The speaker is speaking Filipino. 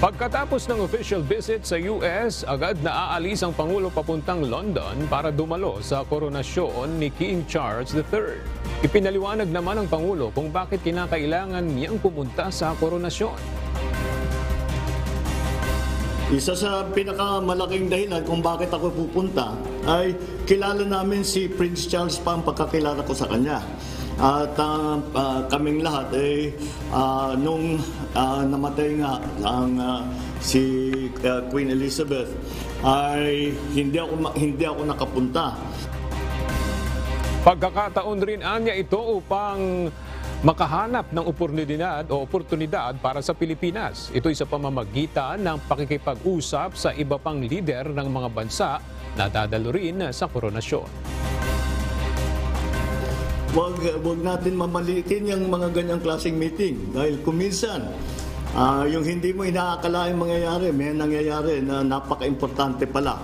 Pagkatapos ng official visit sa US, agad na aalis ang Pangulo papuntang London para dumalo sa koronasyon ni King Charles III. Ipinaliwanag naman ng Pangulo kung bakit kinakailangan niyang pumunta sa koronasyon. Isa sa pinakamalaking dahilan kung bakit ako pupunta ay kilala namin si Prince Charles pa ang pagkakilala ko sa kanya. At ah, kaming lahat eh ah, nung ah, namatay nga ang ah, si ah, Queen Elizabeth ay hindi ako hindi ako nakapunta. Pagkakataon rin anya ito upang makahanap ng oportunidad o oportunidad para sa Pilipinas. Ito'y sa pamamagitan ng pakikipag-usap sa iba pang lider ng mga bansa na dadalo rin sa koronasyon. Wag, wag natin mamalitin yung mga ganyang klaseng meeting. Dahil kuminsan, ah, yung hindi mo inaakala mangyayari, may nangyayari na napaka-importante pala.